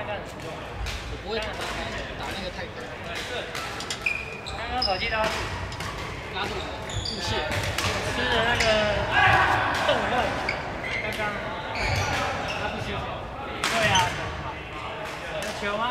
我不会打那个太空。对，刚刚手机拉。拉住了，不是，吃的那个冻肉，刚刚。他不休。对啊。有球吗？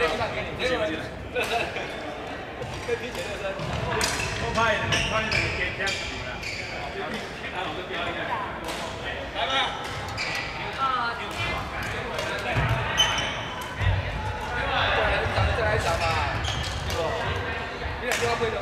我不能休息。不行不行。可以拼前热身。我怕你们穿的给这样子的。来，我们表演。来吧。啊。再来一场吧。你俩就要会的，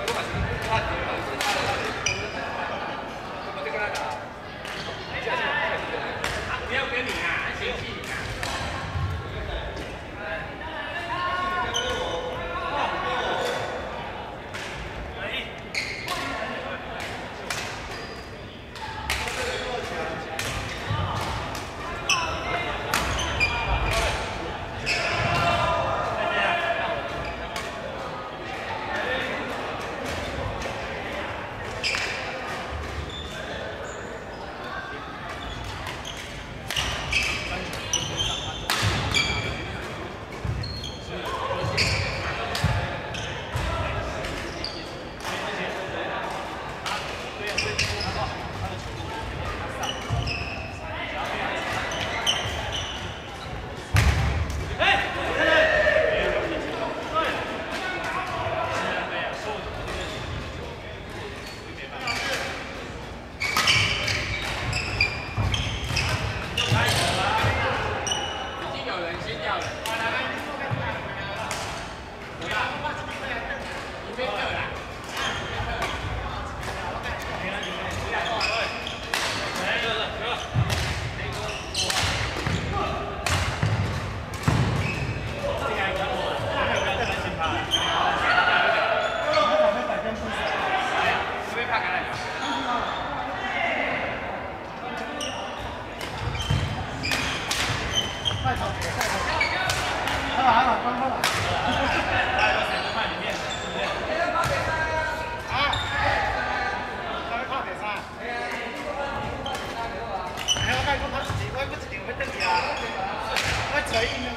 我